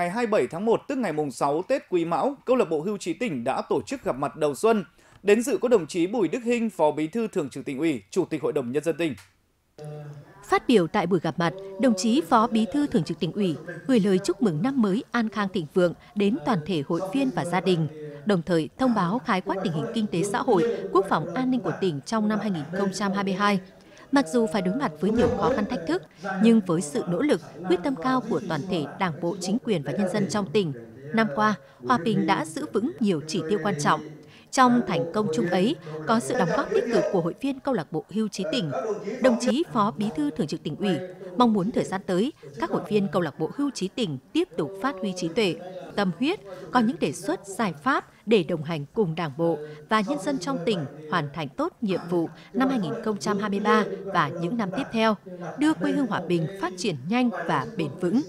ngày 27 tháng 1 tức ngày mùng 6 Tết Quý Mão, câu lạc bộ Hưu trí tỉnh đã tổ chức gặp mặt đầu xuân. Đến dự có đồng chí Bùi Đức Hinh, Phó Bí thư Thường trực tỉnh ủy, Chủ tịch Hội đồng nhân dân tỉnh. Phát biểu tại buổi gặp mặt, đồng chí Phó Bí thư Thường trực tỉnh ủy gửi lời chúc mừng năm mới an khang thịnh vượng đến toàn thể hội viên và gia đình, đồng thời thông báo khái quát tình hình kinh tế xã hội, quốc phòng an ninh của tỉnh trong năm 2022. Mặc dù phải đối mặt với nhiều khó khăn thách thức, nhưng với sự nỗ lực, quyết tâm cao của toàn thể Đảng bộ, chính quyền và nhân dân trong tỉnh, năm qua, Hòa Bình đã giữ vững nhiều chỉ tiêu quan trọng, trong thành công chung ấy có sự đóng góp tích cực của hội viên câu lạc bộ hưu trí tỉnh. Đồng chí Phó Bí thư Thường trực tỉnh ủy mong muốn thời gian tới, các hội viên câu lạc bộ hưu trí tỉnh tiếp tục phát huy trí tuệ, tâm huyết, có những đề xuất giải pháp để đồng hành cùng Đảng bộ và nhân dân trong tỉnh hoàn thành tốt nhiệm vụ năm 2023 và những năm tiếp theo, đưa quê hương Hòa Bình phát triển nhanh và bền vững.